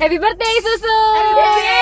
Happy birthday Susu. Happy birthday.